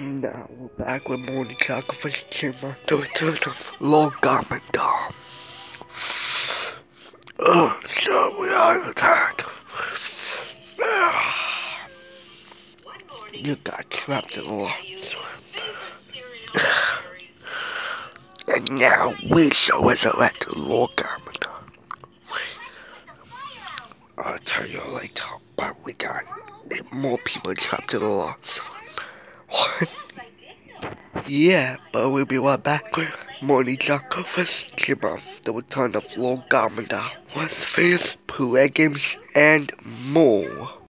Now we're back with Morning Sacrifice Chamber, the return of Lord Garmadon. Oh, so we are in attack. You got trapped in the wall. and now we shall resurrect Lord Garmadon. I'll tell you later, but we got more people trapped in the lost. Yeah, but we'll be right back with Morning Jocko first Jimmer, the return of Lord Garmadon, One Face, Play Games, and more.